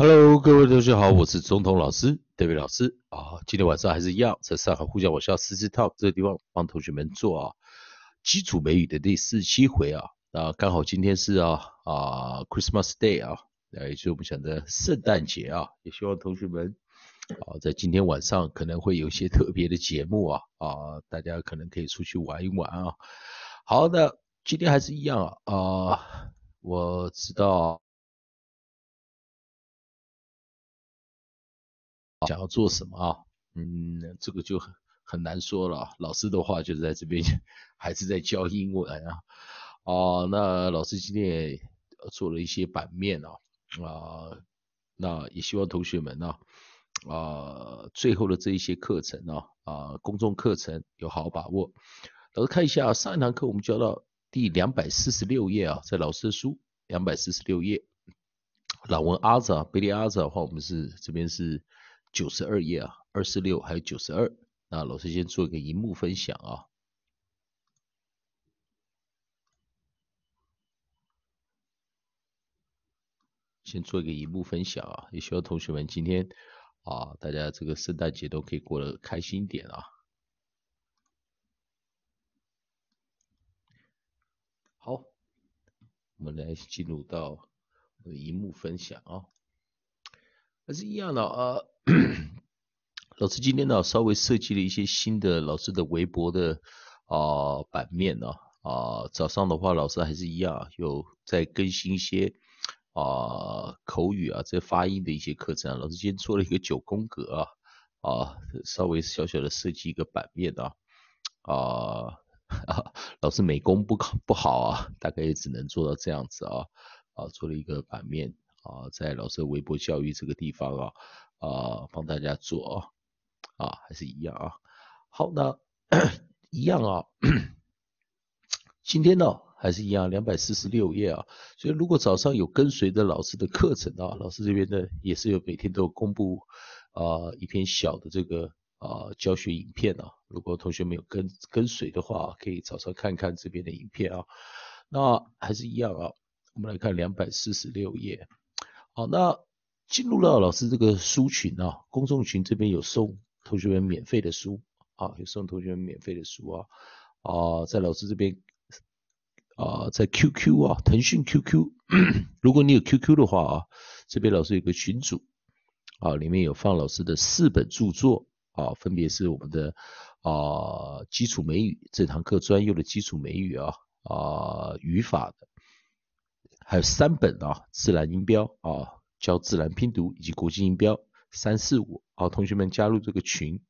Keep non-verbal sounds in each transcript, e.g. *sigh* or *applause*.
Hello，各位同学好，我是总统老师 David 老师啊。今天晚上还是一样，在上海沪江我校师资 Talk 这个地方帮同学们做啊基础美语的第四十七回啊。那刚好今天是啊啊 Christmas Day 啊，也就是我们讲的圣诞节啊。也希望同学们啊在今天晚上可能会有一些特别的节目啊啊，大家可能可以出去玩一玩啊。好的，今天还是一样啊啊，我知道。想要做什么啊？嗯，这个就很很难说了。老师的话就是在这边，*laughs* 还是在教英文啊。哦，那老师今天也做了一些版面啊，啊，那也希望同学们呢，啊，最后的这一些课程呢，啊，公众课程有好好把握。老师看一下上一堂课我们教到第两百四十六页啊，在老师的书两百四十六页，老文阿扎贝利阿扎的话，我们是这边是。九十二页啊，二四六还有九十二，那老师先做一个荧幕分享啊，先做一个荧幕分享啊，也希望同学们今天啊，大家这个圣诞节都可以过得开心一点啊。好，我们来进入到荧幕分享啊，还是一样的啊。*clears throat* 老师今天呢，稍微设计了一些新的老师的微博的啊版面呢啊，早上的话，老师还是一样有在更新一些啊口语啊这发音的一些课程。老师今天做了一个九宫格啊啊，稍微小小的设计一个版面啊啊，*laughs* 老师美工不不好啊，大概也只能做到这样子啊啊，做了一个版面啊，在老师的微博教育这个地方啊。啊，帮大家做啊，啊，还是一样啊。好，那一样啊。今天呢，还是一样，两百四十六页啊。所以如果早上有跟随着老师的课程啊，老师这边呢也是有每天都公布啊一篇小的这个啊教学影片啊。如果同学们有跟跟随的话，可以早上看看这边的影片啊。那还是一样啊。我们来看两百四十六页。好，那。进入了老师这个书群啊，公众群这边有送同学们免费的书啊，有送同学们免费的书啊啊，在老师这边啊，在 QQ 啊，腾讯 QQ，如果你有 QQ 的话啊，这边老师有个群组啊，里面有放老师的四本著作啊，分别是我们的啊基础美语这堂课专用的基础美语啊啊语法的，还有三本啊自然音标啊。教自然拼读以及国际音标三四五，好，同学们加入这个群，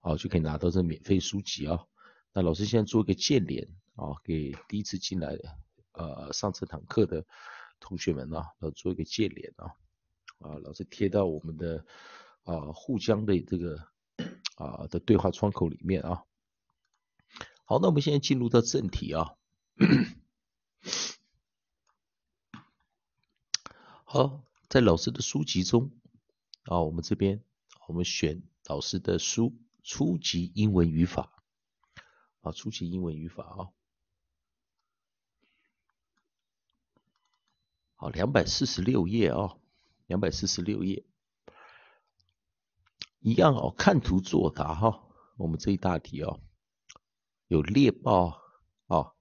好就可以拿到这免费书籍啊。那老师现在做一个建联啊，给第一次进来的呃上这堂课的同学们啊，要做一个建联啊，啊，老师贴到我们的啊互相的这个啊的对话窗口里面啊。好，那我们现在进入到正题啊。*coughs* 好。在老师的书籍中啊，我们这边我们选老师的书《初级英文语法》啊，《初级英文语法》啊，好，两百四十六页啊，两百四十六页，一样哦，看图作答哈。我们这一大题哦，有猎豹啊、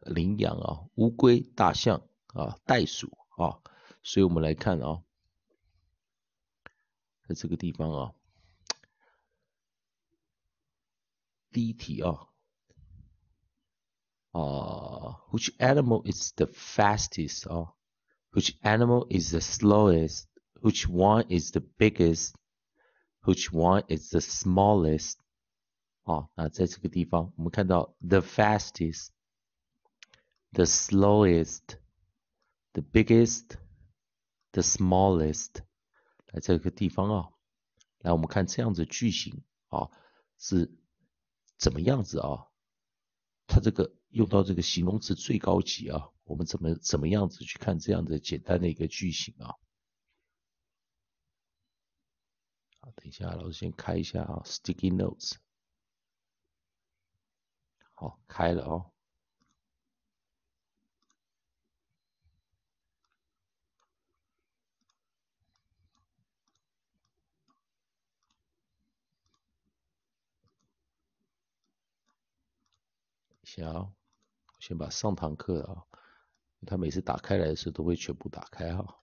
羚羊啊、乌龟、大象啊、袋鼠啊。所以我们来看啊，在这个地方啊，第一题啊，啊，Which animal is the fastest 啊？Which animal is the slowest? Which one is the biggest? Which one is the smallest? 啊，那在这个地方，我们看到 the fastest, the slowest, the biggest. The smallest，来这个地方啊，来我们看这样子句型啊是怎么样子啊？它这个用到这个形容词最高级啊，我们怎么怎么样子去看这样的简单的一个句型啊？好，等一下，老师先开一下啊，Sticky Notes，好，开了哦。下啊，先把上堂课啊，他每次打开来的时候都会全部打开哈。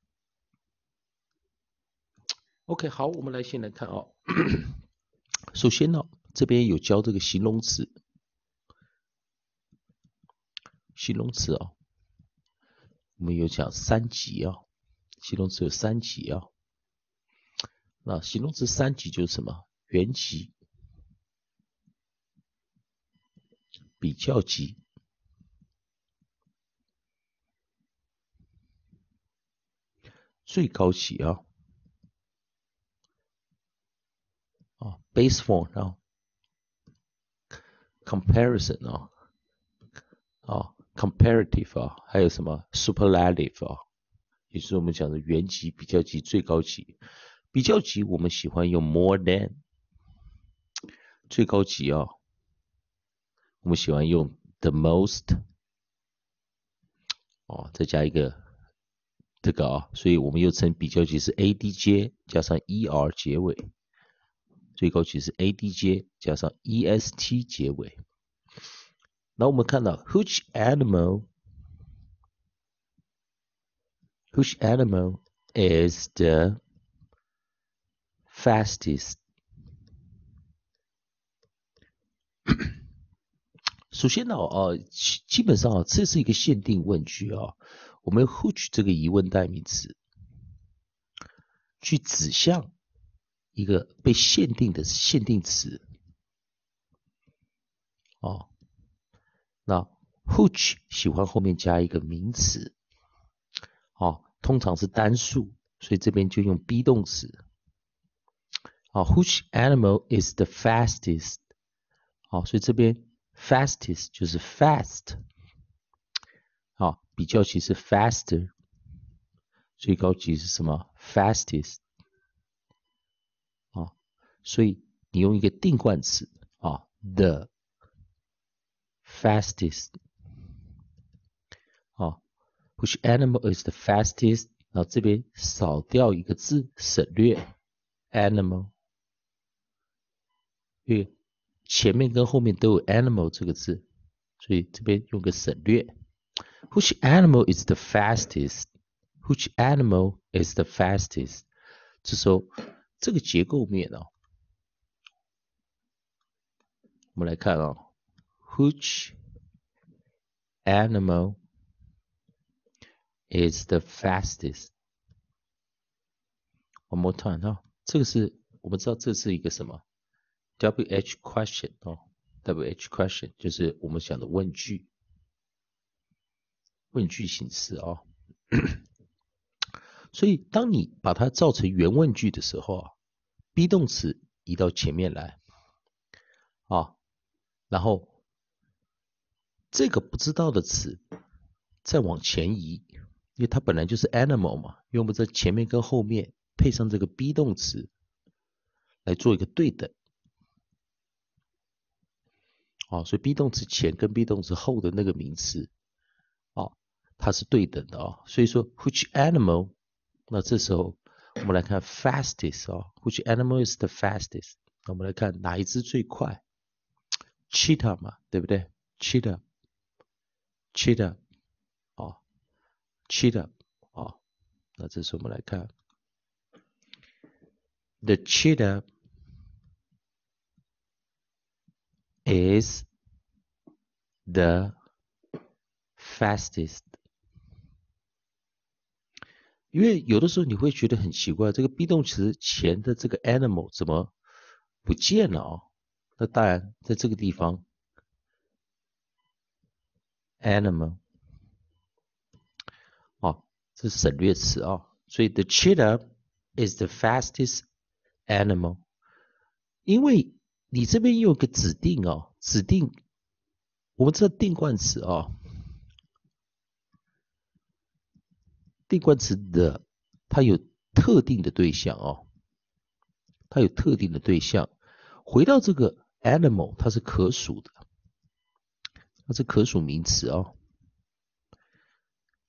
OK，好，我们来先来看啊。首先呢，这边有教这个形容词，形容词啊，我们有讲三级啊，形容词有三级啊。那形容词三级就是什么？原级、比较级、最高级啊。啊，base form 啊，comparison 啊，啊，comparative 啊，还有什么 superlative 啊，也是我们讲的原级、比较级、最高级。比较级我们喜欢用 more than，最高级啊，我们喜欢用 the most，哦，再加一个这个啊，所以我们又称比较级是 A D J 加上 E R 结尾。最高级是 A D J 加上 E S T 结尾。那我们看到 which animal which animal is the fastest？首先呢，呃，基本上啊，这是一个限定问句啊。我们 which 这个疑问代名词去指向。一个被限定的限定词，哦，那 which 喜欢后面加一个名词，哦，通常是单数，所以这边就用 be 动词，啊，which animal is the fastest？好，所以这边 fastest 就是 fast，啊，比较级是 faster，最高级是什么？fastest 啊。所以你用一个定冠词啊，the fastest，啊，which animal is the fastest？然后这边少掉一个字，省略 animal，因为前面跟后面都有 animal 这个字，所以这边用个省略。Which animal is the fastest？Which animal is the fastest？这时候这个结构面啊。我们来看啊，Which animal is the fastest? One more time 啊，这个是我们知道这是一个什么 ？WH question 哦，WH question 就是我们讲的问句，问句形式啊。*coughs* 所以当你把它造成原问句的时候啊，be 动词移到前面来啊。然后这个不知道的词再往前移，因为它本来就是 animal 嘛，用不在前面跟后面配上这个 be 动词来做一个对等。哦，所以 be 动词前跟 be 动词后的那个名词，哦，它是对等的啊。所以说 which animal？那这时候我们来看 fastest 啊，which animal is the fastest？那我们来看哪一只最快？cheetah 嘛，对不对？cheetah，cheetah，哦，cheetah，哦，那这时候我们来看，the cheetah is the fastest。因为有的时候你会觉得很奇怪，这个 be 动词前的这个 animal 怎么不见了啊？那当然，在这个地方，animal，哦，这是省略词啊，所以 the cheetah is the fastest animal。因为你这边有个指定哦，指定，我们知道定冠词啊，定冠词的它有特定的对象哦，它有特定的对象，回到这个。animal 它是可数的，它是可数名词哦。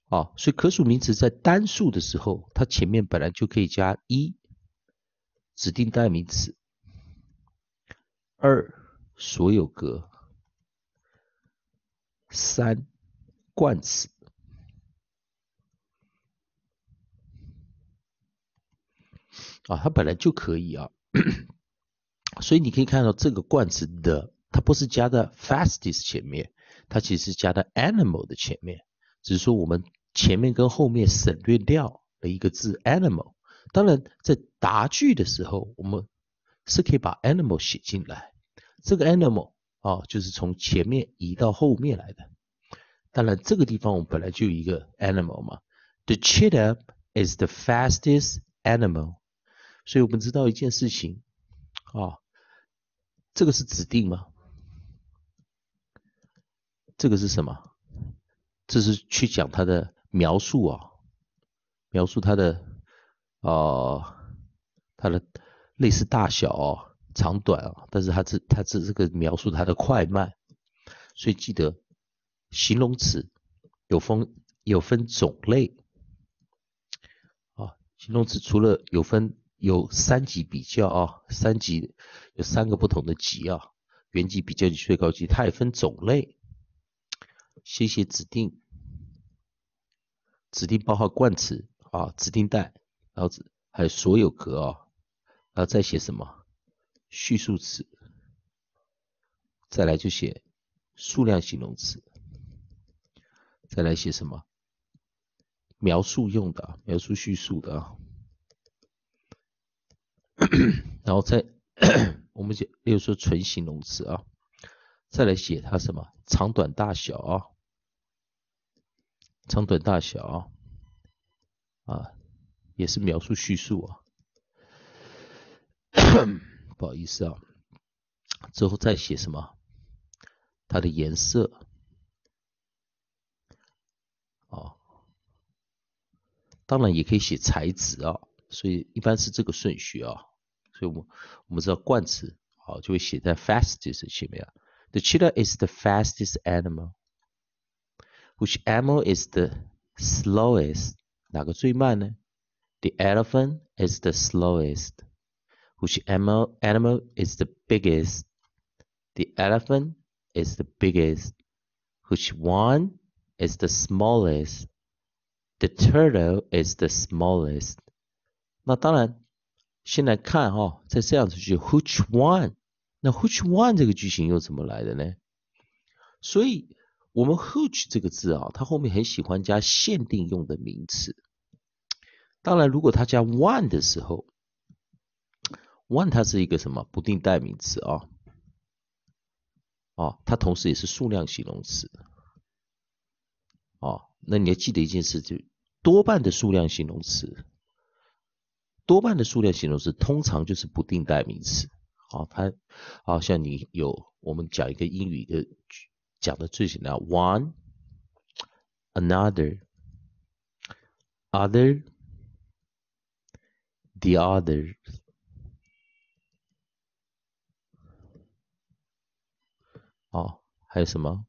啊，所以可数名词在单数的时候，它前面本来就可以加一指定代名词，二所有格，三冠词啊，它本来就可以啊，所以你可以看到这个冠词的，它不是加在 fastest 前面，它其实加在 animal 的前面，只是说我们前面跟后面省略掉了一个字 animal。当然，在答句的时候，我们是可以把 animal 写进来，这个 animal。哦，就是从前面移到后面来的。当然，这个地方我们本来就有一个 animal 嘛。The cheetah is the fastest animal。所以我们知道一件事情啊，这个是指定吗？这个是什么？这是去讲它的描述啊，描述它的啊，它的类似大小啊。长短啊，但是它这它这这个描述它的快慢，所以记得形容词有分有分种类啊，形容词除了有分有三级比较啊，三级有三个不同的级啊，原级、比较级、最高级，它也分种类。先写指定，指定包括冠词啊，指定代，然后还有所有格啊，然后再写什么？叙述词，再来就写数量形容词，再来写什么？描述用的，描述叙述的啊。然后再我们写，例如说纯形容词啊，再来写它什么？长短大小啊，长短大小啊，啊，也是描述叙述啊。不好意思啊，之后再写什么？它的颜色啊，当然也可以写材质啊，所以一般是这个顺序啊。所以，我们我们知道冠词啊，就会写在 fastest 前面啊。The cheetah is the fastest animal. Which animal is the slowest？哪个最慢呢？The elephant is the slowest. Which animal, animal is the biggest? The elephant is the biggest. Which one is the smallest? The turtle is the smallest. 那当然，先来看哈，在这样子句，which one？那 which one 这个句型又怎么来的呢？所以，我们 which 这个字啊，它后面很喜欢加限定用的名词。当然，如果它加 one 的时候 ，one 它是一个什么不定代名词啊？哦，它同时也是数量形容词。哦，那你要记得一件事，就多半的数量形容词，多半的数量形容词通常就是不定代名词。哦，它，好像你有我们讲一个英语的讲的最简单，one，another，other，the others。哦，还有什么？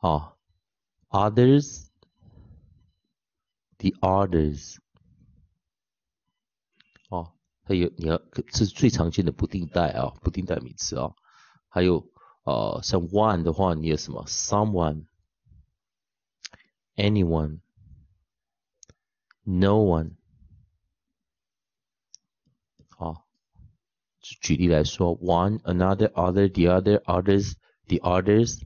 哦，others，the others。哦，还有你要这是最常见的不定代啊，不定代名词啊。还有呃，像 one 的话，你有什么？someone，anyone，no one。举例来说，one, another, other, the other, others, the others，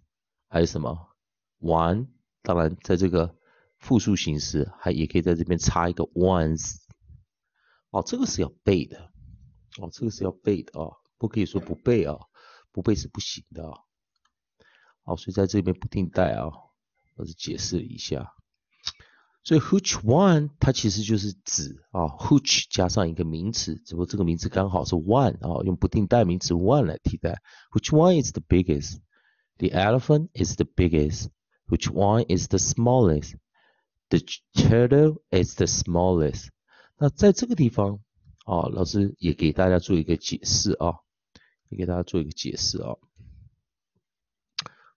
还有什么？one，当然在这个复数形式，还也可以在这边插一个 ones。哦，这个是要背的，哦，这个是要背的啊，不可以说不背啊，不背是不行的啊。好，所以在这边不定代啊，我是解释一下。所以 which one 它其实就是指啊，which 加上一个名词，只不过这个名词刚好是 one 啊，用不定代名词 one 来替代。Which one is the biggest? The elephant is the biggest. Which one is the smallest? The turtle is the smallest. 那在这个地方啊，老师也给大家做一个解释啊，也给大家做一个解释啊。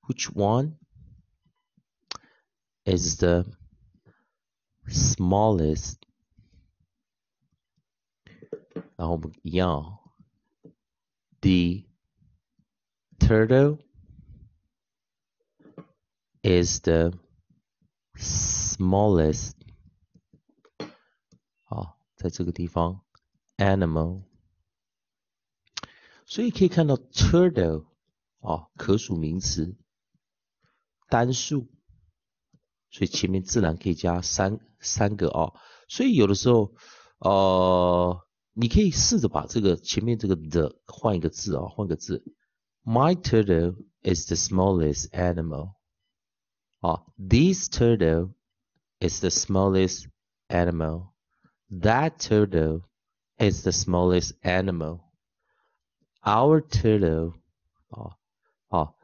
Which one is the smallest，然后我们一样，the turtle is the smallest 好，在这个地方 animal，所以可以看到 turtle 啊，可数名词，单数， 所以前面自然可以加三三个啊。所以有的时候，呃，你可以试着把这个前面这个 the 换一个字啊，换个字。My turtle is the smallest animal. 啊，This turtle is the smallest animal. That turtle is the smallest animal. Our turtle 啊啊，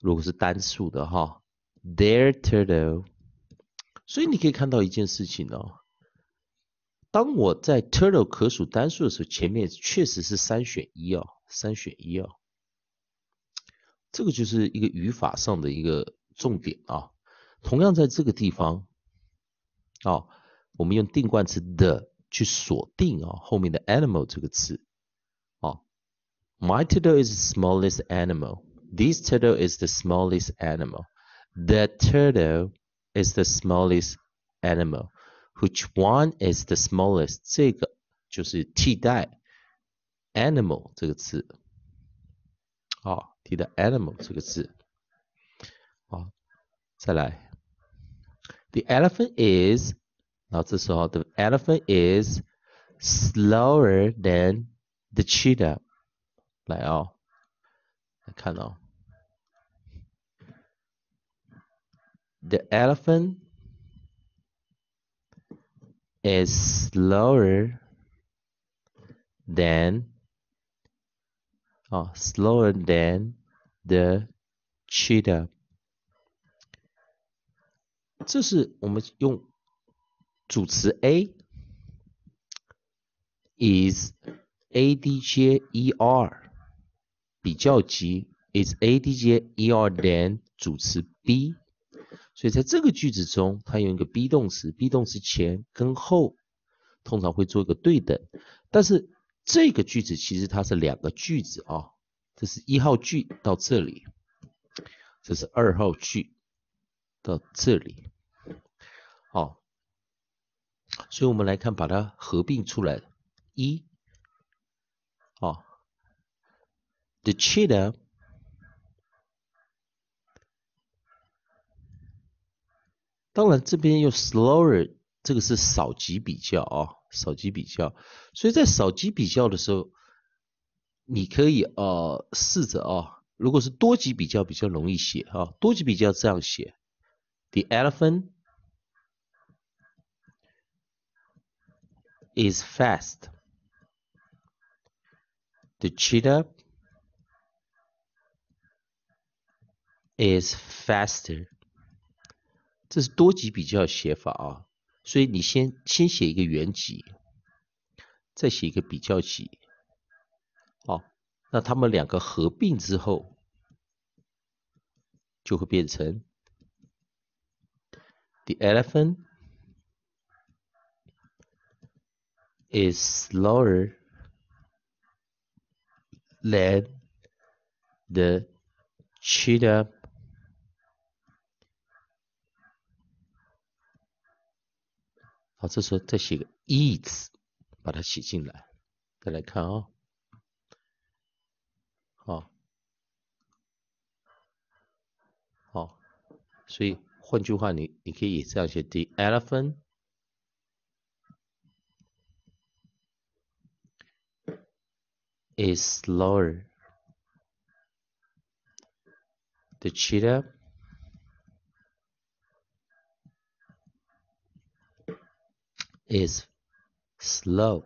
如果是单数的哈，Their turtle。 所以你可以看到一件事情哦，当我在 turtle 可数单数的时候，前面确实是三选一哦，三选一哦。这个就是一个语法上的一个重点啊。同样在这个地方，啊，我们用定冠词 the 去锁定啊后面的 animal 这个词。啊，My turtle is the smallest animal. This turtle is the smallest animal. That turtle is the smallest animal. Which one is the smallest？这个就是替代 animal 这个词。啊。提的 animal 这个字，好，再来，the elephant is，然后这时候 the elephant is slower than the cheetah，来啊，来看哦 ，the elephant is slower than 啊，slower than the cheetah。这是我们用主词 A is A D J E R 比较级 is A D J E R than 主词 B， 所以在这个句子中，它用一个 be 动词，be 动词前跟后通常会做一个对等，但是这个句子其实它是两个句子啊，这是一号句到这里，这是二号句到这里，好，所以我们来看把它合并出来，一，哦，the cheetah，当然这边用 slower，这个是少级比较啊。少级比较，所以在少级比较的时候，你可以呃试着啊，如果是多级比较比较容易写啊，多级比较这样写：The elephant is fast. The cheetah is faster. 这是多级比较写法啊。所以你先先写一个原级，再写一个比较级，好，那它们两个合并之后，就会变成 The elephant is slower than the cheetah. 好，这时候再写个 is，把它写进来。再来看啊，好，好，所以换句话，你你可以这样写：The elephant is slower. The cheetah is slow，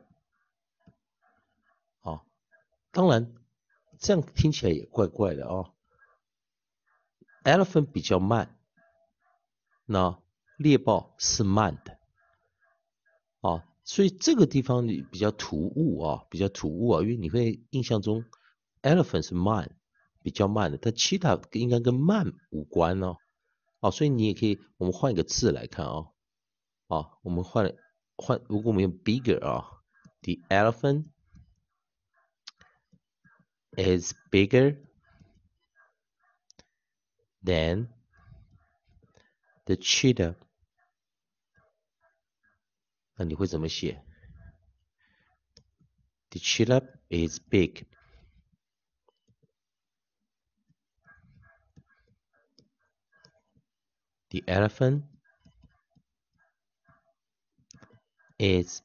啊，当然这样听起来也怪怪的啊。Elephant 比较慢，那猎豹是慢的，啊，所以这个地方你比较突兀啊，比较突兀啊，因为你会印象中 elephant 是慢，比较慢的，但其他应该跟慢无关哦，啊，所以你也可以，我们换一个字来看啊，啊，我们换。换，如果我们用 bigger 啊，the elephant is bigger than The cheetah，那你会怎么写？The cheetah is big. The elephant is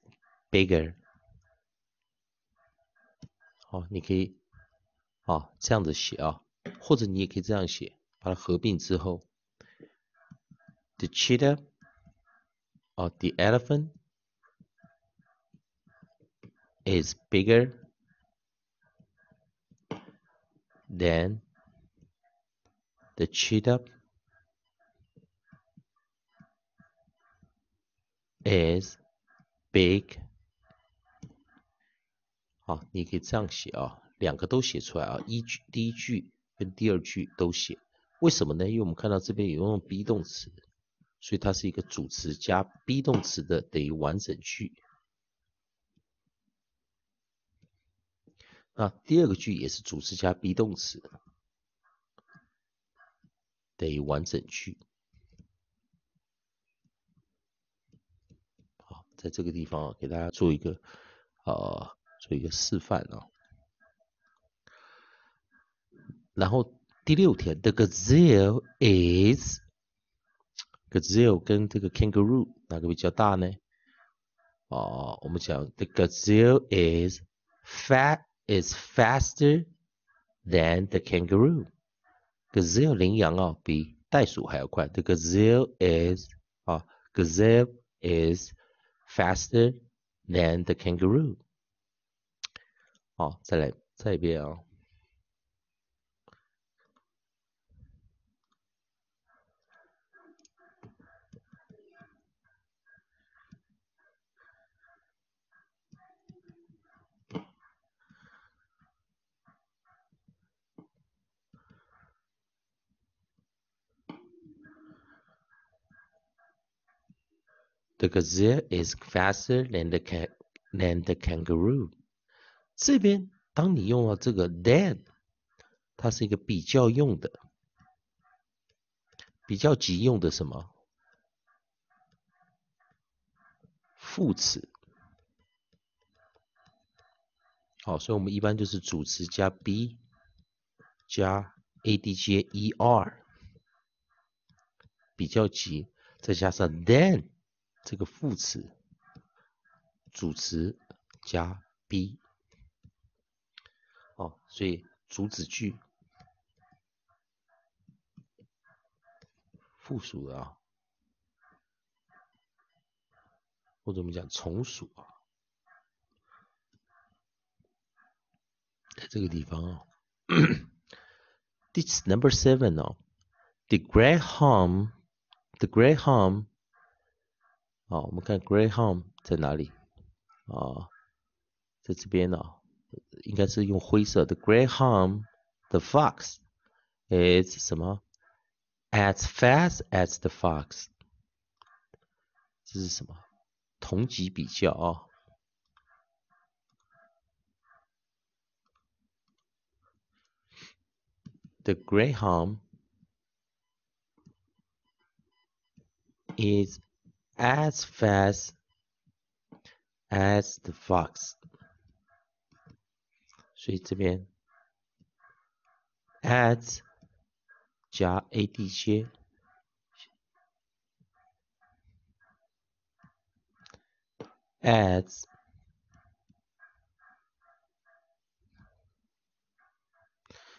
bigger. 好，你可以啊这样子写啊，或者你也可以这样写，把它合并之后，the cheetah or the elephant is bigger than the cheetah is big 好，你可以这样写啊，两个都写出来啊，一句第一句跟第二句都写。为什么呢？因为我们看到这边有用 be 动词，所以它是一个主词加 be 动词的等于完整句。那第二个句也是主词加 be 动词等于完整句。在这个地方啊给大家做一个呃。做一个示范啊，然后第六天，the gazelle is gazelle 跟这个 kangaroo 哪个比较大呢？哦，我们讲 the gazelle is fat is faster than the kangaroo。gazelle 羚羊啊，比袋鼠还要快。the gazelle is 啊，gazelle is faster than the kangaroo。好，再来再一遍啊。 The gazelle is faster than the than the kangaroo. 这边，当你用了这个 than，它是一个比较用的，比较级用的什么副词？好，所以我们一般就是主词加 be 加 adj er，比较级，再加上 than 这个副词，主词加 b，。哦，所以主子句附属啊，或者我们讲从属啊，在这个地方啊，This number seven 哦，the Greyhound，the Greyhound，啊，我们看 Greyhound 在哪里啊，在这边呢。应该是用灰色的 Greyhound the fox is 什么？As fast as the fox，这是什么？同级比较啊。The Greyhound is as fast as the fox. 所以这边 as 加 adj as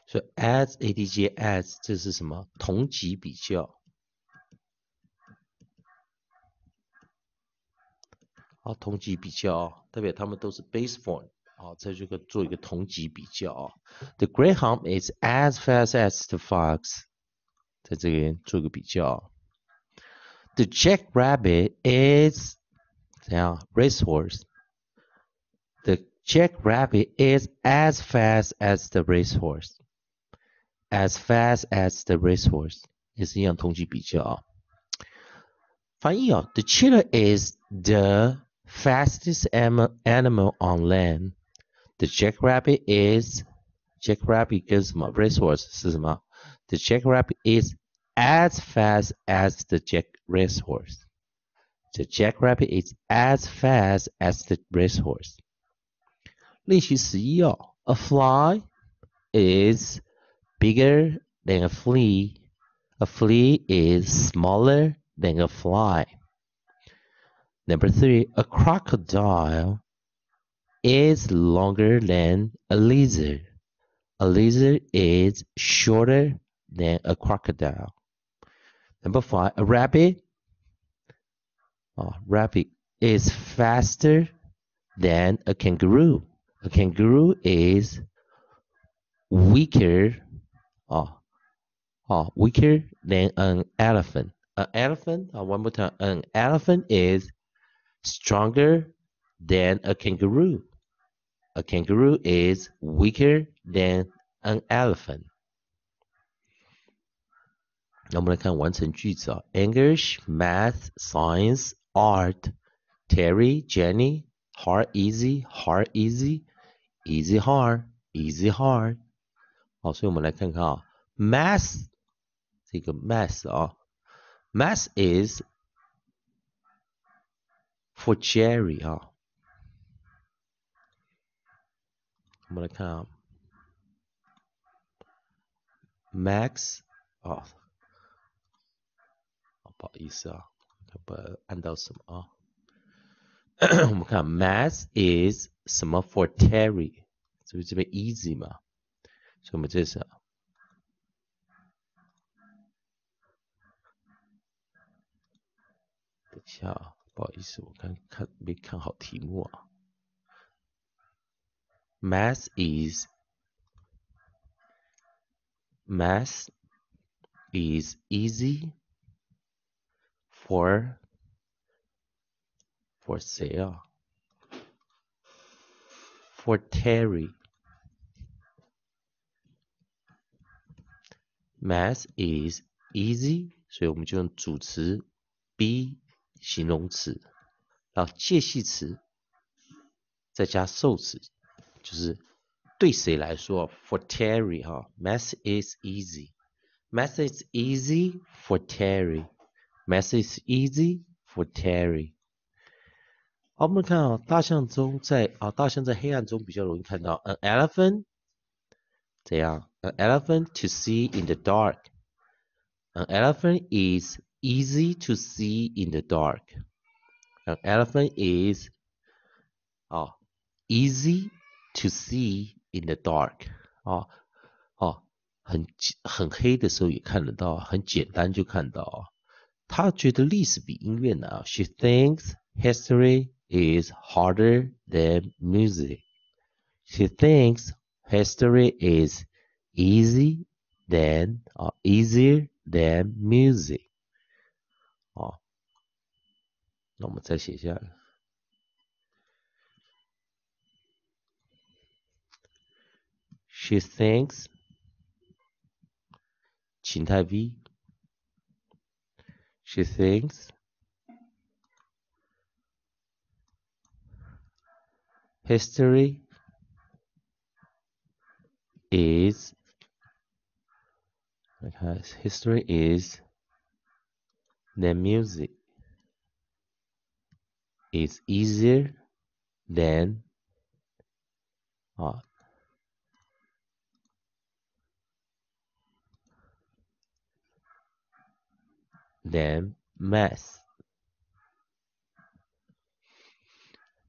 所以 as adj as 这是什么？同级比较。 好，同级比较，代表他们都是 base form。好，在这个做一个同级比较啊。The greyhound is as fast as the fox，在这边做个比较。The jackrabbit is 怎样？Racehorse。The jackrabbit is as fast as the racehorse。As fast as the racehorse 也是一样同级比较啊。翻译啊，The cheetah is the fastest animal on land。The jackrabbit is jackrabbit 跟什么 racehorse 是什么？The jackrabbit is as fast as the jack racehorse. The jackrabbit is as fast as the racehorse. 练习十一哦，A fly is bigger than a flea. A flea is smaller than a fly. Number three, a crocodile is longer than a lizard. A lizard is shorter than a crocodile. Number five, a rabbit. Oh, rabbit is faster than a kangaroo. A kangaroo is weaker. Oh, oh, weaker than an elephant. An elephant, oh, one more time. An elephant is stronger than a kangaroo. A kangaroo is weaker than an elephant. 那我们来看完成句子啊，English, Math, Science, Art, Terry, Jenny, hard, easy, hard, easy, easy, hard, easy, hard。好，所以我们来看看啊，Math 这个 Math 啊，Math is for Jerry 啊。我们来看啊，Max 啊。不好意思啊，不按到什么啊？我们看 Math is 什么 for Terry，是不是这边 easy 嘛？所以我们这是等一下啊， 不好意思，我看看没看好题目啊。Math is Math is easy for for sale for Terry. Math is easy，所以我们就用主词 be 形容词，然后介系词再加受词，就是对谁来说？For Terry 哈，Math is easy。Math is easy for Terry。Math is easy for Terry。好，我们看啊，大象中在啊，大象在黑暗中比较容易看到。An elephant 怎样？An elephant to see in the dark. An elephant is easy to see in the dark. An elephant is 啊，easy to see in the dark. 啊，哦，很很黑的时候也看得到，很简单就看到啊。她觉得历史比音乐难。She thinks history is harder than music. She thinks history is easy than or easier than music. 哦，那我们再写下来。She thinks 情态 V she thinks history is because history is the music is easier than art. than math。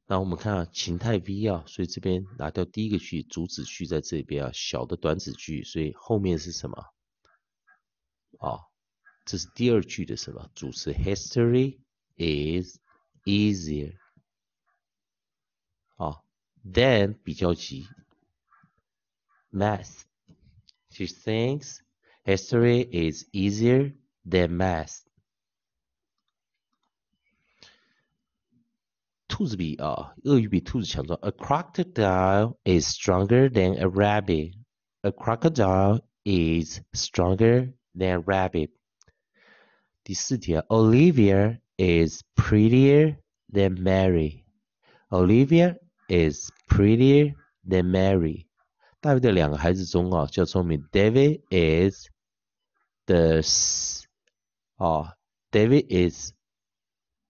那我们看啊，情态 V 啊，所以这边拿掉第一个句，主旨句在这边啊，小的短子句，所以后面是什么？啊， 这是第二句的什么？主词 History is easier。啊，then 比较级 math。She thinks history is easier than math。兔子比啊，鳄鱼比兔子强壮。A crocodile is stronger than a rabbit. A crocodile is stronger than a rabbit. 第四题啊，Olivia is prettier than Mary. Olivia is prettier than Mary. 大卫的两个孩子中啊，较聪明。David is the s- 哦，David is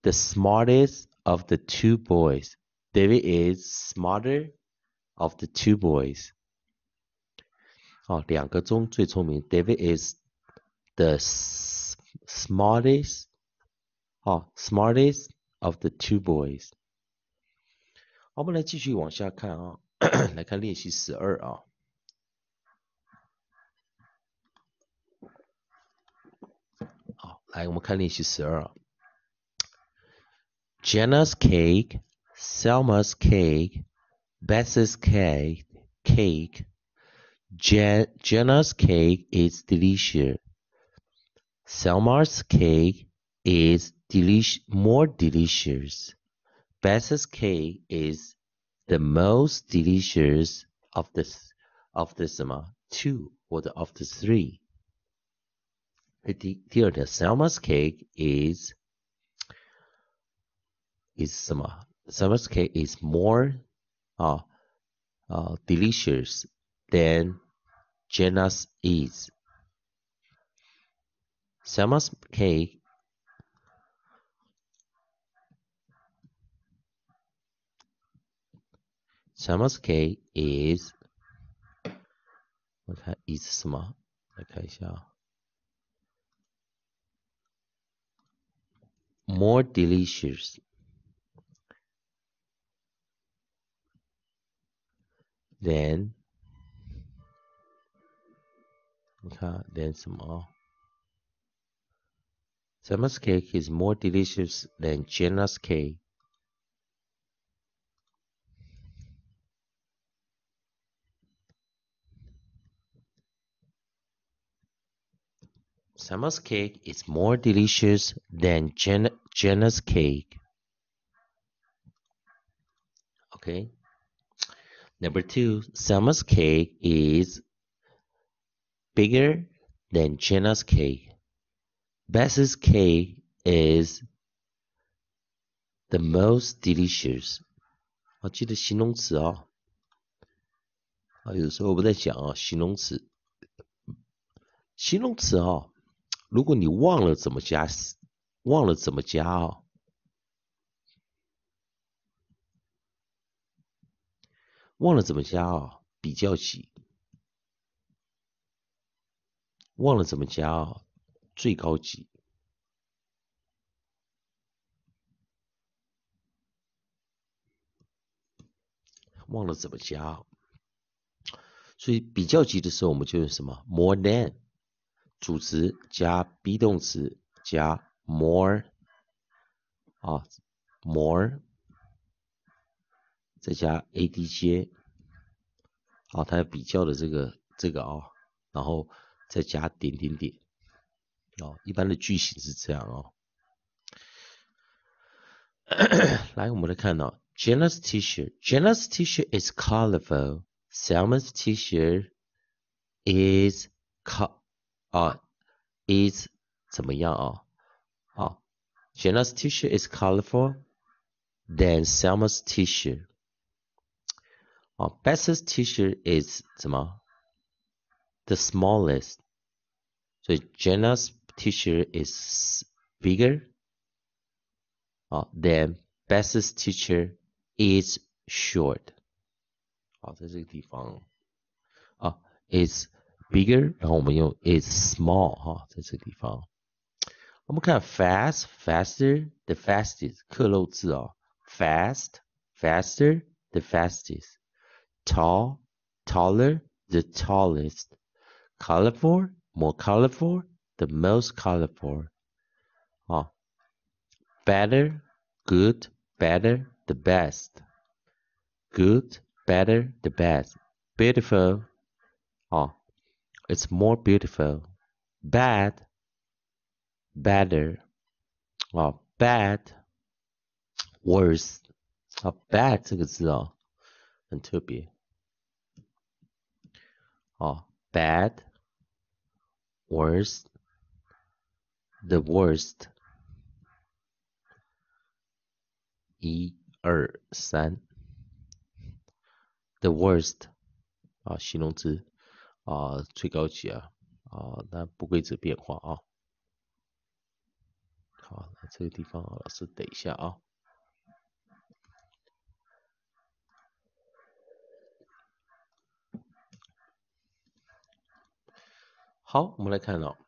the smartest of the two boys. David is smarter of the two boys. 哦，两个中最聪明。David is the s- smartest. 哦，smartest of the two boys. 好我们来继续往下看啊，来看练习十二啊。好，来我们看练习十二啊。Jenna's cake, *coughs* Selma's cake, Bess's cake, cake. Jen, Jenna's cake is delicious. Selma's cake is delish more delicious. Bess's cake is the most delicious of the th- of the 什么 two 或者 of the three. 第第二条，Selma's cake is is 什么？Selma's cake is more 啊啊 delicious than Jenna's is. Selma's cake Selma's cake is 我看 is 什么？来看一下啊。more delicious than 你看 than 什么 ？Selma's cake is more delicious than Jenna's cake. Selma's cake is more delicious than Jen Jenna's cake. Okay. Number two, Selma's cake is bigger than Jenna's cake. Bess's cake is the most delicious. 啊，记得形容词啊。啊，有时候我们在讲啊，形容词。形容词啊，如果你忘了怎么加，忘了怎么加啊，忘了怎么加啊，比较级。忘了怎么加啊，最高级。忘了怎么加，所以比较级的时候，我们就用什么？more than 主词加 be 动词加 more 啊，more。再加 adj 啊，它有比较的这个这个啊，然后再加点点点。哦，一般的句型是这样哦。来，我们来看到 *clears throat* Jenna's T-shirt. Jenna's T-shirt is colorful. Selma's T-shirt is co 啊 is 怎么样啊？啊，Jenna's T-shirt is colorful than Selma's T-shirt. 啊，Bess's T-shirt is 什么？The smallest. 所以 Jenna's T-shirt is bigger. 啊，than Bess's T-shirt is short. 好，在这个地方啊，is bigger，然后我们用 is small 哈，在这个地方，我们看 fast faster the fastest 克漏字哦，fast faster the fastest tall taller the tallest colorful more colorful the most colorful 啊，better good better the best good better the best beautiful 啊。it's more beautiful. Bad, better. 啊，bad, worse. 啊，bad 这个字啊，很特别。啊，bad, worse, The worst. 一二三，the worst 啊，形容词。啊，最高级啊，啊，那不规则变化啊。好，那这个地方啊老师等一下啊。好，我们来看哦。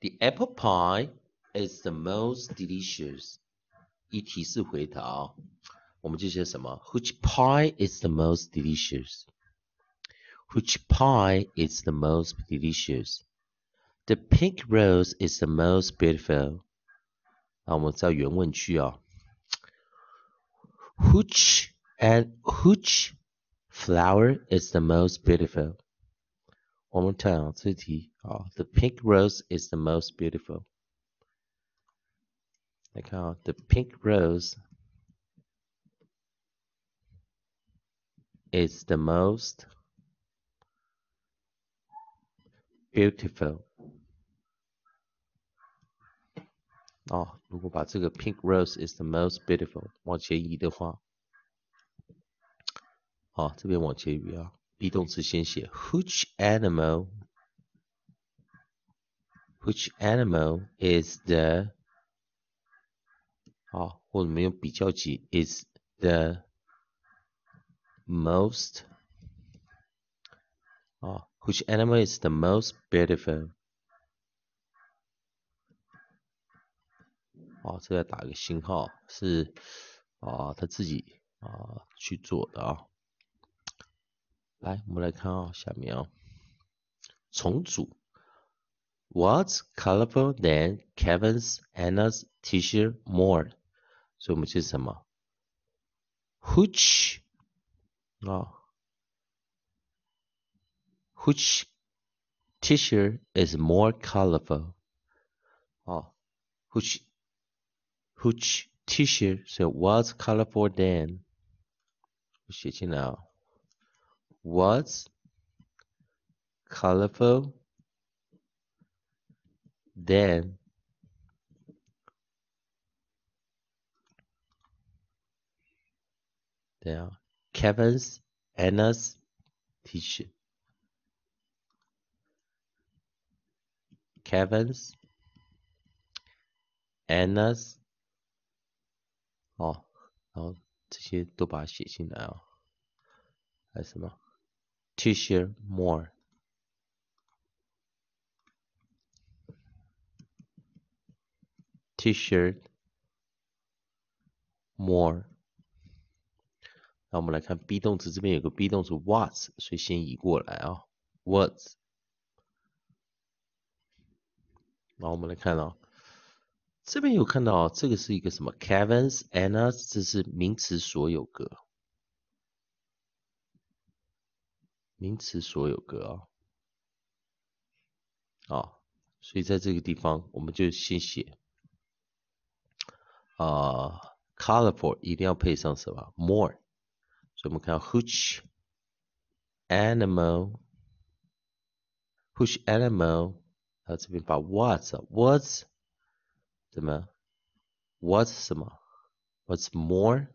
The apple pie is the most delicious。一提示回答，我们就写什么？Which pie is the most delicious? Which pie is the most delicious? The pink rose is the most beautiful. 那我们在原问句啊，Which and which flower is the most beautiful? One more time，这题啊，The pink rose is the most beautiful。来看啊，The pink rose is the most beautiful。哦，如果把这个 pink rose is the most beautiful 往前移的话，好，这边往前移啊。 Be 动词先写，Which animal? Which animal is the 啊，或者我们用比较级，is the most 啊，Which animal is the most beautiful？啊，这要打个星号，是啊，他自己啊去做的啊。来，我们来看啊，下面啊，重组。What's colorful than Kevin's Anna's T-shirt more？所以我们是什么？Which 啊，Which T-shirt is more colorful？啊，Which Which T-shirt？所以 What's colorful than？我写进来啊。 was colorful then there Kevin's Anna's t-shirt Kevin's Anna's 哦，然后这些都把它写进来啊，还有什么 ？T-shirt more. T-shirt more。那我们来看 be 动词，这边有个 be 动词 was，所以先移过来啊，was。那我们来看啊，这边有看到这个是一个什么？Kevin's Anna's，这是名词所有格。名词所有格啊，啊，所以在这个地方我们就先写啊，colorful 一定要配上什么 more，所以我们看 which animal，which animal，它这边把 what，what 怎么，what 什么，what's more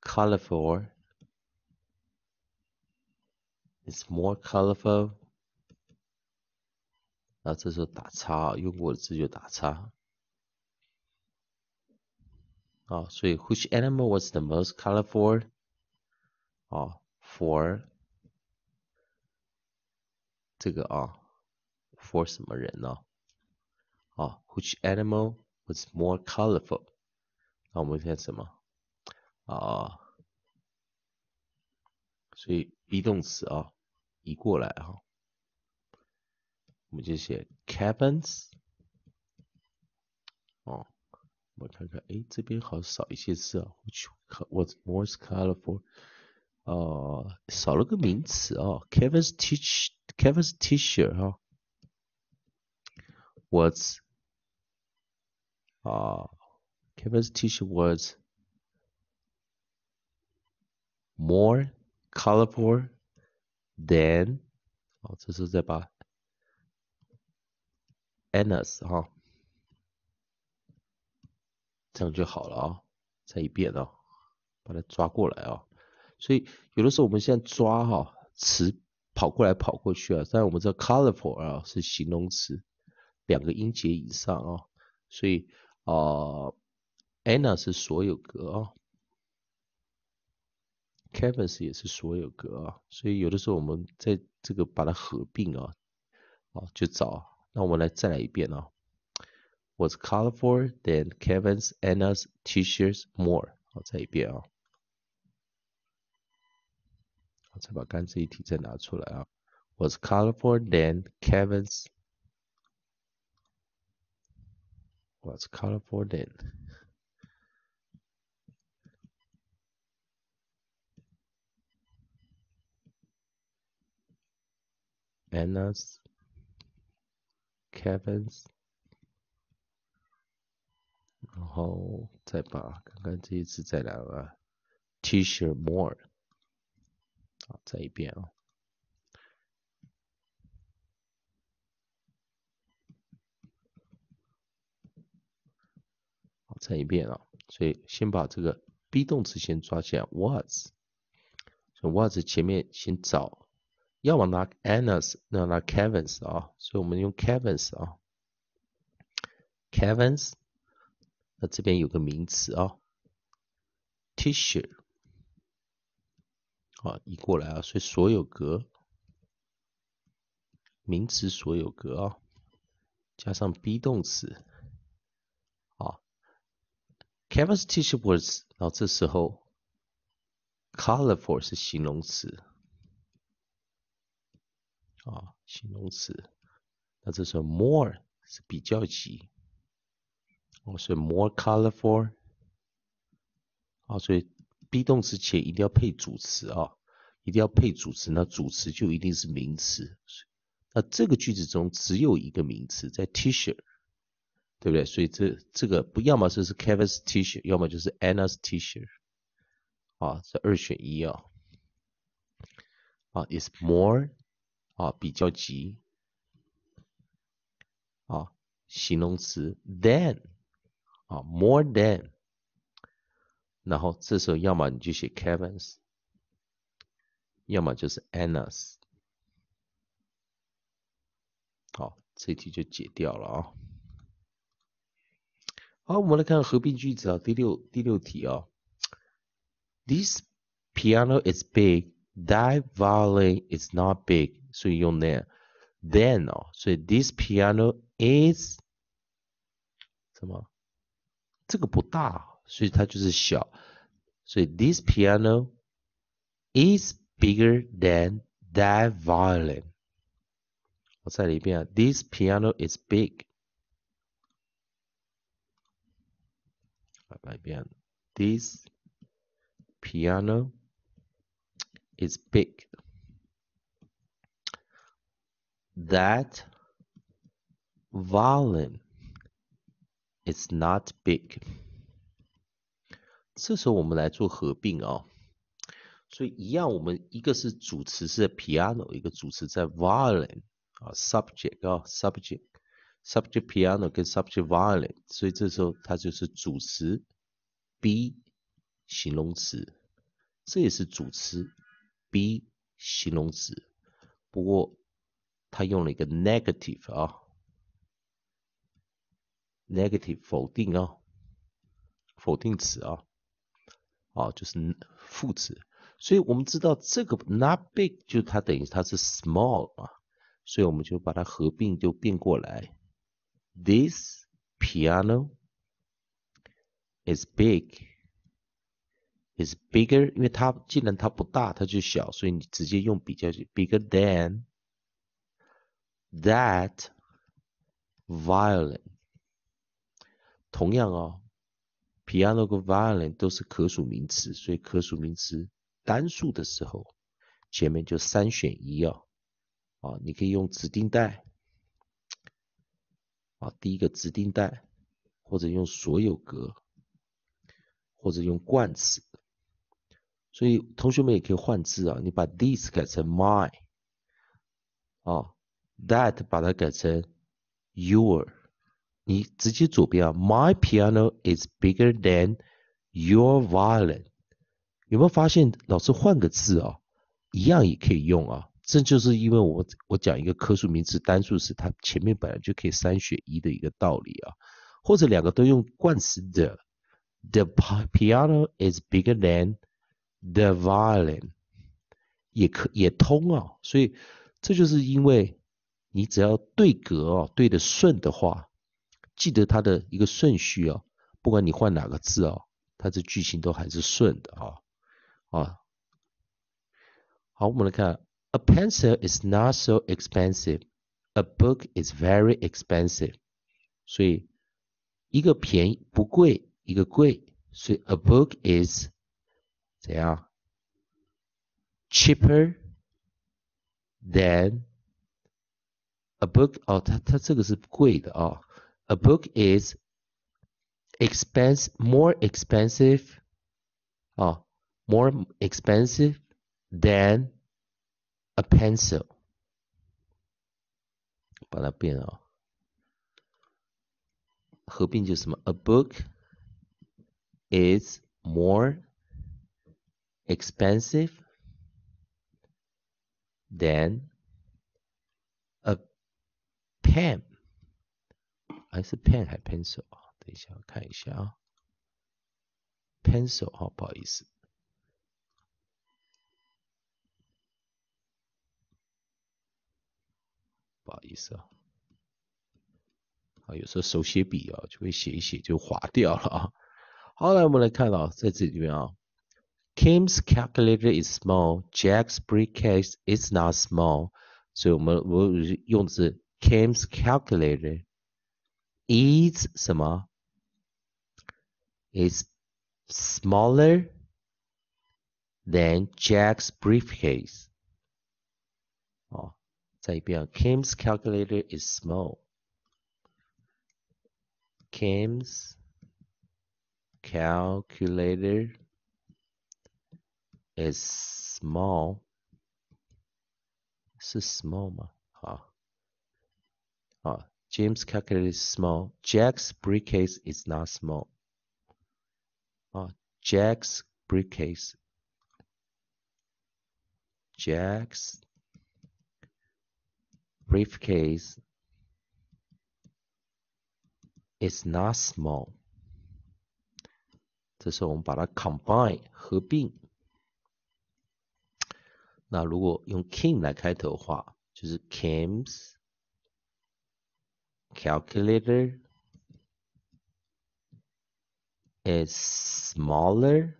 colorful。 It's more colorful。那这时候打叉，用过的字就打叉。啊，所以 Which animal was the most colorful？啊，for 这个啊，for 什么人呢？啊，Which animal was more colorful？那我们看什么？啊，所以 be 动词啊。 移过来哈，我们就写 cabins。哦，我看看，哎，这边好像少一些字啊。What's more colorful？哦，少了个名词啊，Kevin's teach，Kevin's teacher 哈。What's 啊，Kevin's teacher was more colorful then 好，这是再把 Annas 哈，这样就好了啊。再一遍啊，把它抓过来啊。所以有的时候我们现在抓哈词跑过来跑过去啊。但我们知道 colorful 啊是形容词，两个音节以上啊，所以啊，Anna 是所有格啊 ，Kevin 也是所有格啊，所以有的时候我们在这个把它合并啊，啊就找。那我们来再来一遍啊。Was colorful than Kevin's Anna's t-shirts more。好，再一遍啊。我再把刚这一题再拿出来啊。Was colorful than Kevin's was colorful than Anna's Kevin's 然后再把刚刚这一次再来啊，T-shirt more，好，再一遍啊，好，再一遍啊，所以先把这个 be 动词先抓起来，was，所以 was 前面先找，要么拿 Anna's，要拿 Kevin's 啊，所以我们用 Kevin's 啊，Kevin's。那这边有个名词啊，T-shirt，啊，移过来啊，所以所有格，名词所有格啊，加上 be 动词，啊，Kevin's T-shirt was，然后这时候，colorful 是形容词，啊，形容词，那这时候 more 是比较级。哦，所以 more colorful，啊，所以 be 动词前一定要配主词啊，一定要配主词，那主词就一定是名词。那这个句子中只有一个名词在 T-shirt，对不对？所以这这个不要么就是 Kevin's T-shirt，要么就是 Anna's T-shirt，啊，这二选一啊。啊，is more，啊，比较级，啊，形容词 than。啊，more than，然后这时候要么你就写 Kevin's，要么就是 Anna's。好，这题就解掉了啊。好，我们来看合并句子啊，第六第六题啊。This piano is big, that violin is not big，所以用 then then 哦，所以 this piano is 什么？这个不大，所以它就是小。所以 this piano is bigger than that violin。我再来一遍啊，this piano is big。来一遍，this piano is big。That violin It's not big。这时候我们来做合并啊，所以一样，我们一个是主词是 piano，一个主词在 violin 啊，subject 啊，subject，subject piano 跟 subject violin，所以这时候它就是主词 be 形容词，这也是主词 be 形容词，不过它用了一个 negative 啊。negative 否定啊，否定词啊，啊就是副词，所以我们知道这个 not big 就它等于它是 small 啊，所以我们就把它合并就变过来，this piano is big is bigger，因为它既然它不大，它就小，所以你直接用比较句 bigger than that violin。同样啊，piano 和 violin 都是可数名词，所以可数名词单数的时候，前面就三选一啊。啊，你可以用指定代，啊，第一个指定代，或者用所有格，或者用冠词。所以同学们也可以换字啊，你把 this 改成 my，啊，that 把它改成 your。你直接左边啊，My piano is bigger than your violin。有没有发现老师换个字啊，一样也可以用啊？这就是因为我我讲一个可数名词单数时，它前面本来就可以三选一的一个道理啊，或者两个都用冠词的，the piano is bigger than the violin，也可也通啊，所以这就是因为你只要对格哦对的顺的话，记得它的一个顺序哦，不管你换哪个字哦，它这句型都还是顺的啊啊。好，我们来看，A pencil is not so expensive. A book is very expensive. 所以一个便宜不贵，一个贵，所以 a book is 怎样？cheaper than a book 哦，它它这个是贵的啊。A book is expense more expensive 啊，more expensive than a pencil，把它变啊，合并就是什么？A book is more expensive than a pen，还是 pen 还 pencil 啊？等一下，我看一下啊，pencil 啊，不好意思。不好意思啊，啊，有时候手写笔啊，就会写一写就划掉了啊。好，来我们来看啊，在这里面啊 ，Kim's calculator is small, Jack's briefcase is not small，所以我们我用的是 Kim's calculator is 什么？is smaller than Jack's briefcase。哦。再一遍，Kim's calculator is small. Kim's calculator is small. 是 small 吗？好，啊，James' calculator is small. Jack's briefcase is not small. 啊，Jack's briefcase. Jack's briefcase is not small。这时候我们把它 combine 合并。 那如果用 Kim 来开头的话，就是 Kim's calculator is smaller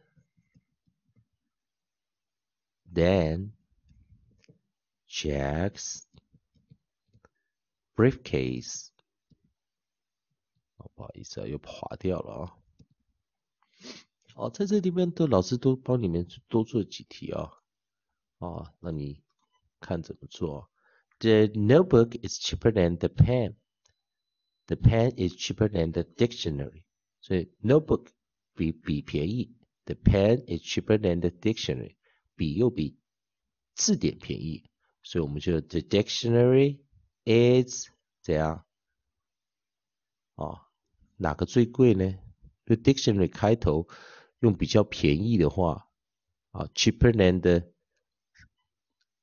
than Jack's briefcase，不好意思啊，又划掉了啊。好，在这里面都老师都帮你们多做几题啊， 啊，那你看怎么做？The notebook is cheaper than the pen. The pen is cheaper than the dictionary. 所以 notebook 比笔便宜，the pen is cheaper than the dictionary. 笔又比字典便宜，所以我们就 the dictionary is 怎样？哦，哪个最贵呢？就 dictionary 开头用比较便宜的话，啊，cheaper than the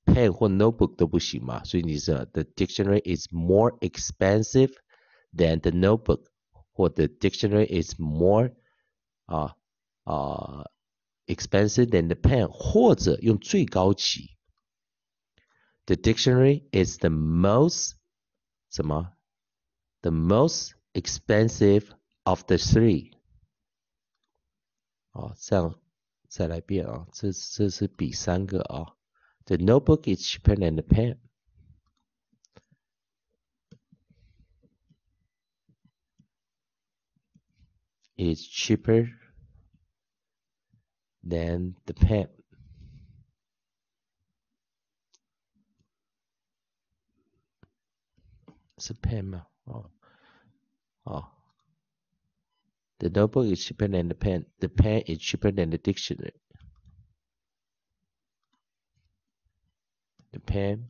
pen 或 notebook 都不行嘛。所以你是 the dictionary is more expensive than the notebook，或 the dictionary is more 啊啊 expensive than the pen，或者用最高级，the dictionary is the most 什么？The most expensive of the three。哦，这样再来遍啊，这这是比三个啊。 The notebook is cheaper than the pen. Is cheaper than the pen. 是 pen 吗？哦哦，The notebook is cheaper than the pen. The pen is cheaper than the dictionary. The pen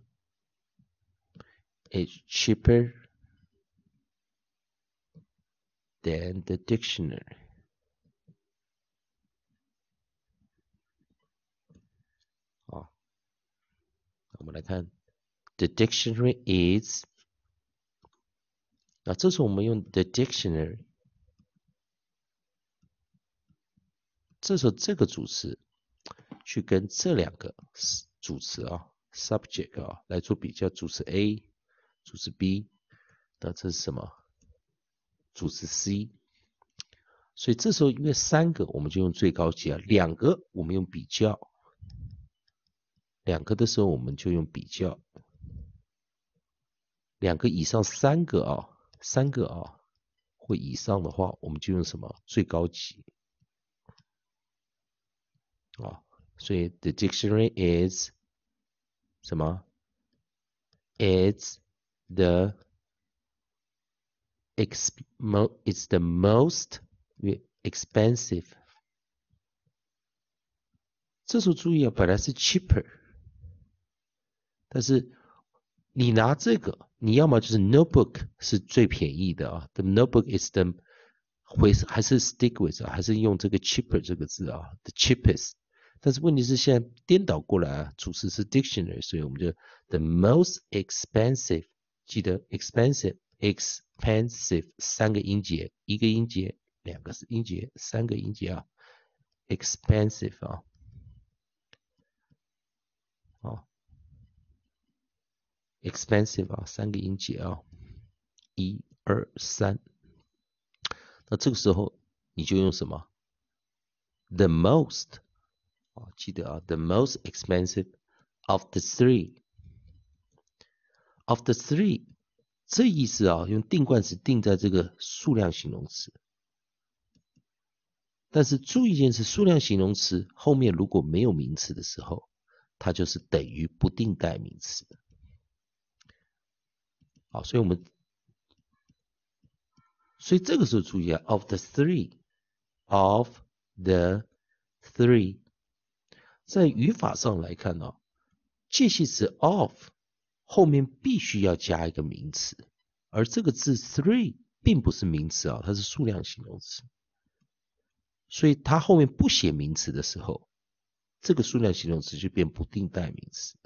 is cheaper than the dictionary. 哦，我们来。 来看，the dictionary is。那这时候我们用 the dictionary，这时候这个主词去跟这两个主词啊 ，subject 啊来做比较，主词 A，主词 B，那这是什么？主词 C。所以这时候因为三个我们就用最高级啊，两个我们用比较。两个的时候我们就用比较，两个以上三个啊，三个啊或以上的话，我们就用什么最高级啊？所以 the dictionary is 什么？It's the ex mo it's the most expensive。这时候注意啊，本来是 cheaper。但是你拿这个，你要么就是 notebook 是最便宜的啊，the notebook is the 会还是 stick with 啊，还是用这个 cheaper 这个字啊，the cheapest。 但是问题是现在颠倒过来啊，主词是 dictionary，所以我们就 the most expensive，记得 expensive expensive 三个音节，一个音节，两个音节，三个音节啊，expensive 啊。expensive 啊，三个音节啊，一二三。那这个时候你就用什么？The most 啊，记得啊，the most expensive of the three of the three，这意思啊，用定冠词定在这个数量形容词。但是注意一件事，数量形容词后面如果没有名词的时候，它就是等于不定代名词。好，所以我们，所以这个时候注意啊，of the three，of the three，在语法上来看呢，介系词 of 后面必须要加一个名词，而这个字 three 并不是名词啊，它是数量形容词，所以它后面不写名词的时候，这个数量形容词就变不定代名词。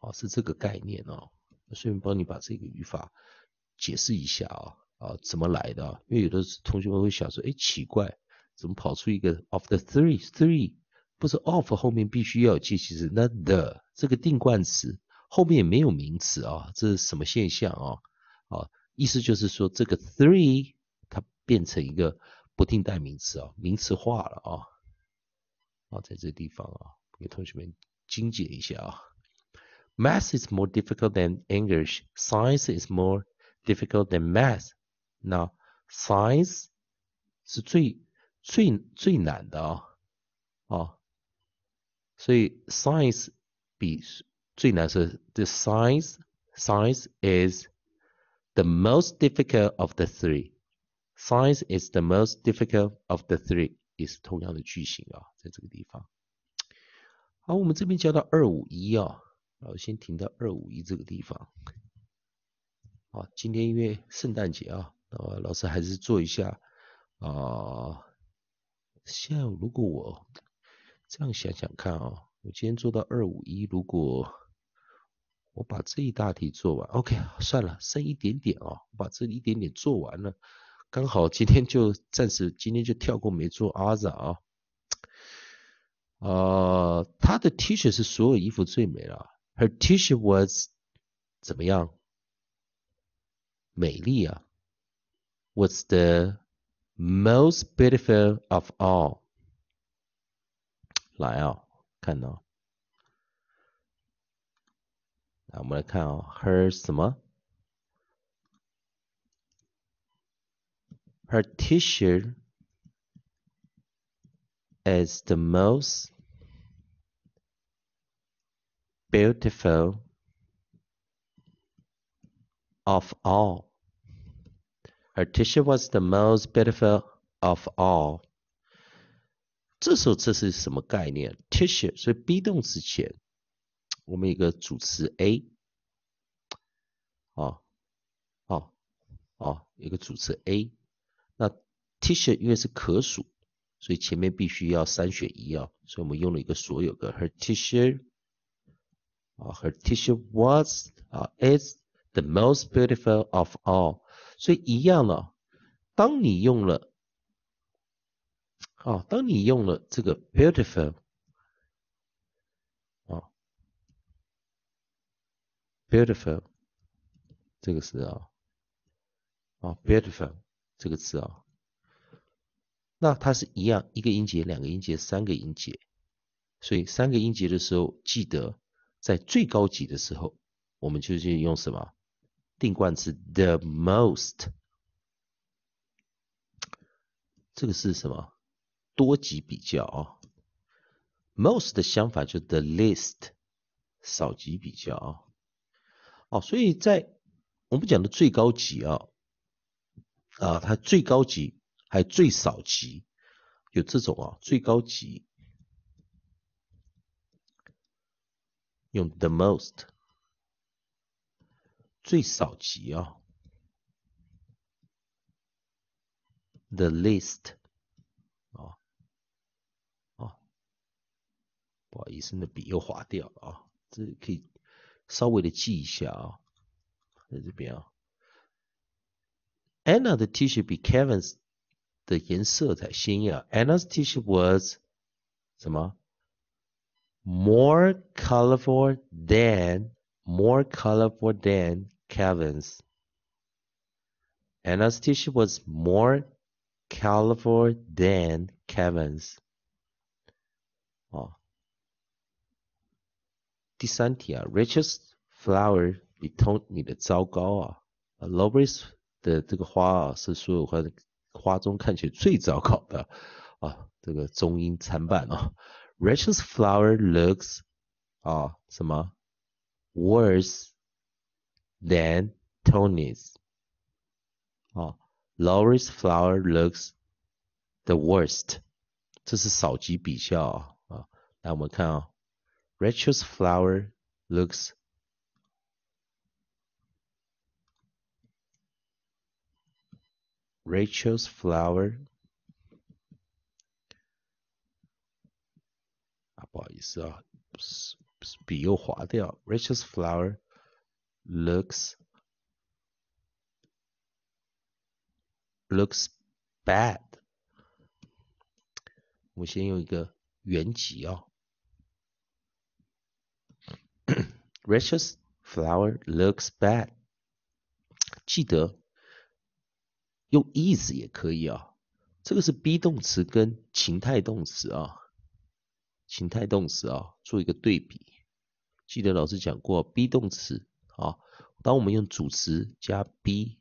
哦，是这个概念哦。顺便帮你把这个语法解释一下啊啊，怎么来的？因为有的同学们会想说，哎，奇怪，怎么跑出一个 of the three three？不是 of 后面必须要有介系词，那 the 这个定冠词后面也没有名词啊，这是什么现象啊？啊，意思就是说这个 three 它变成一个不定代名词啊，名词化了啊啊，在这个地方啊，给同学们精简一下啊。Math is more difficult than English. Science is more difficult than math. 那 science 是最最最难的啊啊，所以 science 比最难是 the science science is the most difficult of the three. Science is the most difficult of the three 也是同样的句型啊，在这个地方。好，我们这边教到二五一啊。好，先停到二五一这个地方。好，今天因为圣诞节啊，呃，老师还是做一下啊。现在如果我这样想想看啊，我今天做到二五一，如果我把这一大题做完，OK，算了，剩一点点啊，把这一点点做完了，刚好今天就暂时今天就跳过没做阿 a 啊。呃，他的 T 恤是所有衣服最美了。Her T-shirt was 怎么样？美丽啊，What's the most beautiful of all。来啊，看到？来，我们来看啊，Her 什么？Her T-shirt is the most beautiful of all. Her T-shirt was the most beautiful of all. 这时候这是什么概念？T-shirt 所以 be 动词前我们一个主词 A，啊，啊，啊，一个主词 A。那 T-shirt 因为是可数，所以前面必须要三选一啊，所以我们用了一个所有的 her teacher 啊，her teacher was 啊，is the most beautiful of all。所以一样了，当你用了啊，当你用了这个 beautiful 啊，beautiful 这个词啊，啊，beautiful 这个词啊，那它是一样，一个音节、两个音节、三个音节。所以三个音节的时候，记得在最高级的时候，我们就是用什么定冠词 the most。这个是什么多级比较啊？most 的相反就 the least，少级比较啊。哦，所以在我们讲的最高级啊，啊，它最高级还最少级，有这种啊最高级。用 the most 最少级啊，the least 啊啊，不好意思，那笔又划掉了啊，这可以稍微的记一下啊，在这边啊，Anna 的 T 恤比 Kevin's 的颜色才鲜艳，Anna's T 恤 was 什么？more colorful than more colorful than Kevin's. Anna's t-shirt was more colorful than Kevin's. 哦，第三题啊，Rachel's flower 比 Tony 的糟糕啊。Laurie's 的这个花啊，是所有花花中看起来最糟糕的啊，这个中英参半啊。Rachel's flower looks 啊什么 worse than Tony's 啊，Laurie's flower looks the worst，这是少级比较啊。来我们看啊，Rachel's flower looks Rachel's flower 不好意思啊，笔又划掉。Rachel's flower looks looks bad。我们先用一个原级啊。Rachel's flower looks bad。记得用 is 也可以啊。这个是 be 动词跟情态动词啊。情态动词啊，做一个对比。记得老师讲过，be 动词 啊，当我们用主词加 be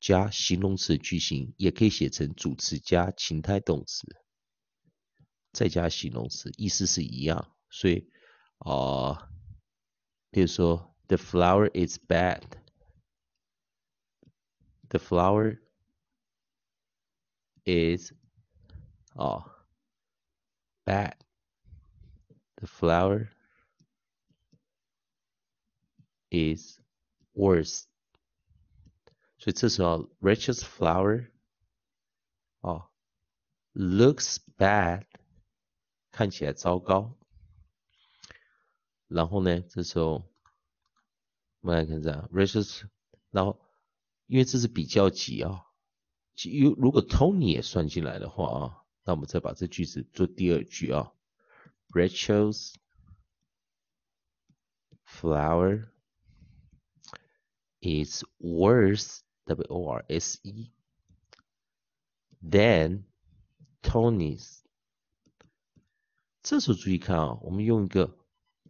加形容词句型，也可以写成主词加情态动词，再加形容词，意思是一样。所以啊，比如说，the flower is bad，the flower is 啊 bad。The flower is worse。所以这时候，Rachel's flower 哦，looks bad，看起来糟糕。然后呢，这时候我们来看这样，Rachel's，然后因为这是比较级啊，如如果 Tony 也算进来的话啊，那我们再把这句子做第二句啊。Rachel's flower Is worse W O R S E than Tony's。这时候注意看啊，我们用一个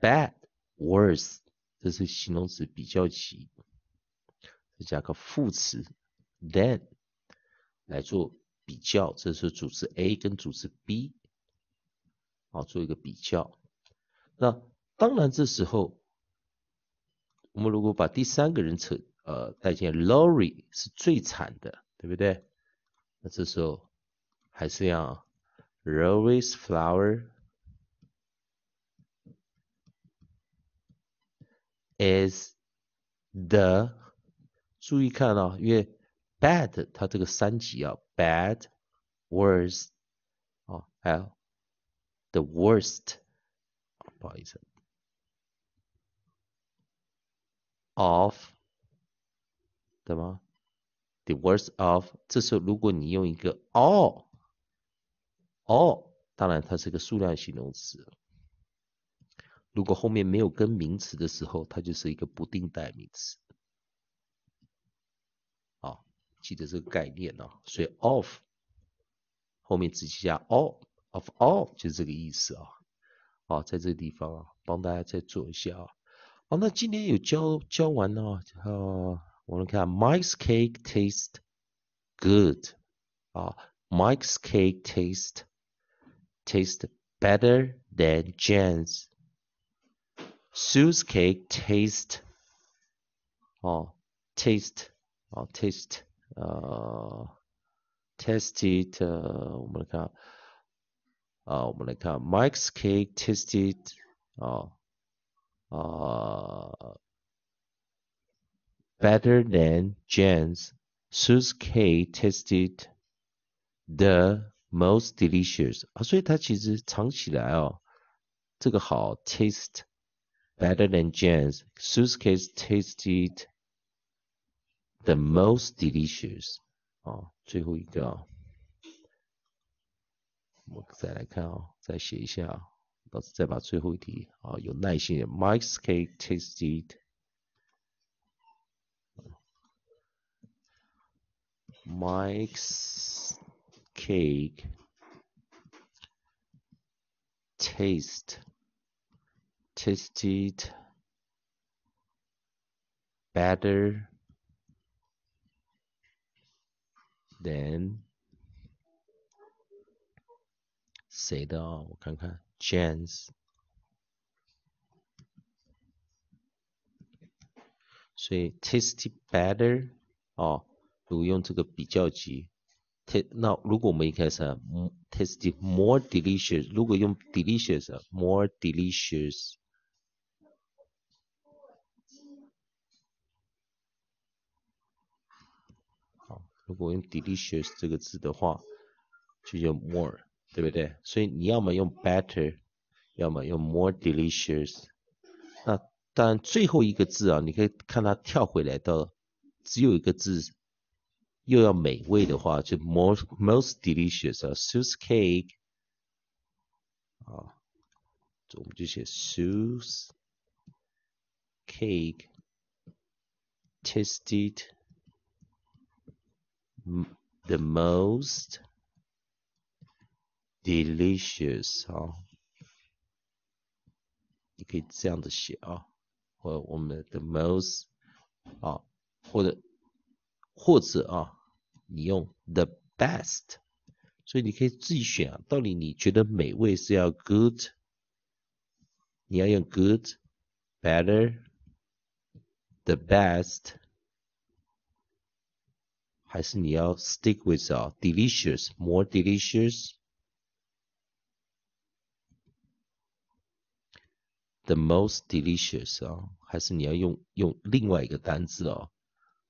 bad worse，这是形容词比较级，再加个副词 than 来做比较，这是主词 A 跟主词 B。好，做一个比较。那当然，这时候我们如果把第三个人扯呃带进，Lori 是最惨的，对不对？那这时候还是要 Lori's flower is the 注意看啊，因为 bad 它这个三级啊，bad worse 啊，还有。the worst，不好意思 of，对吗？The worst of，这时候如果你用一个 all，all，当然它是个数量形容词。如果后面没有跟名词的时候，它就是一个不定代名词。啊，记得这个概念啊。所以 of 后面直接加 all，of all 就是这个意思啊。好，在这个地方啊，帮大家再做一下啊。好，那今天有教教完了啊。我们看 Mike's cake taste good 啊，Mike's cake taste taste better than Jen's。Sue's cake taste 哦，taste 哦，taste 呃，tasted 呃，我们来看啊，我们来看 Mike's cake tasted 啊 啊 better than Jen's. Sue's cake tasted the most delicious 啊，所以它其实藏起来哦，这个好 taste better than Jen's. Sue's cake tasted the most delicious 啊，最后一个啊，我再来看啊，再写一下啊， 老师再把最后一题啊，有耐心的，Mike's cake tasted Mike's cake taste tasted better than 谁的啊？我看看 ，James。所以 tasty better 哦，如果用这个比较级，t 那如果我们一开始 tasty more delicious，如果用 delicious more delicious，好，如果用 delicious 这个字的话，就叫 more。 对不对？所以你要么用 better，要么用 more delicious。那当然最后一个字啊，你可以看它跳回来到只有一个字，又要美味的话，就 more most delicious 啊，Sue's cake 啊，我们就写 Sue's cake tasted the most。 delicious 啊，你可以这样子写啊，或我们的 most 啊，或者或者啊，你用 the best，所以你可以自己选啊，到底你觉得美味是要 good，你要用 good，better，the best，还是你要 stick with 啊 delicious，more delicious。 The most delicious 啊，还是你要用用另外一个单字啊，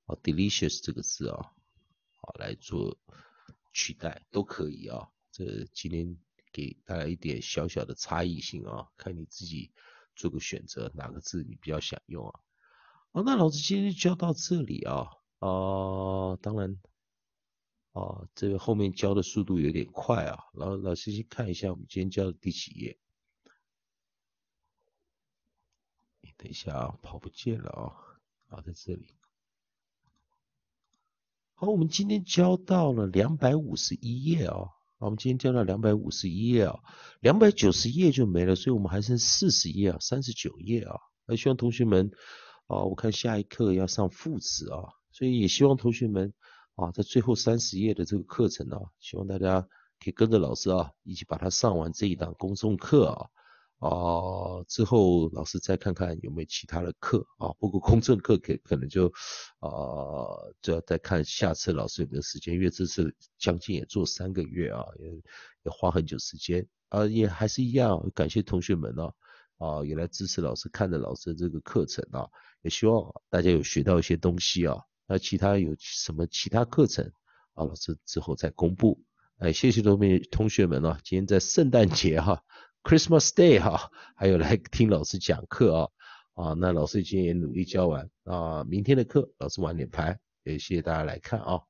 啊，delicious 这个字啊，好来做取代都可以啊。这今天给大家一点小小的差异性啊，看你自己做个选择，哪个字你比较想用啊？哦，那老师今天就教到这里啊。啊，当然啊，这个后面教的速度有点快啊。老老师先看一下我们今天教的第几页。等一下啊，跑不见了啊！啊，在这里。好，我们今天教到了两百五十一页啊。我们今天教到两百五十一页啊，两百九十页就没了，所以我们还剩四十页啊，三十九页啊。那希望同学们啊，我看下一课要上副词啊，所以也希望同学们啊，在最后三十页的这个课程啊，希望大家可以跟着老师啊，一起把它上完这一档公众课啊。啊，之后老师再看看有没有其他的课啊，不过公正课可可能就啊，就要再看下次老师有没有时间，因为这次将近也做三个月啊，也也花很久时间啊，也还是一样，感谢同学们呢啊，也来支持老师，看着老师的这个课程啊，也希望大家有学到一些东西啊，那其他有什么其他课程啊，老师之后再公布。哎，谢谢同学同学们啊，今天在圣诞节哈。Christmas Day 哈，还有来听老师讲课啊，啊，那老师今天也努力教完啊，明天的课老师晚点拍，也谢谢大家来看啊。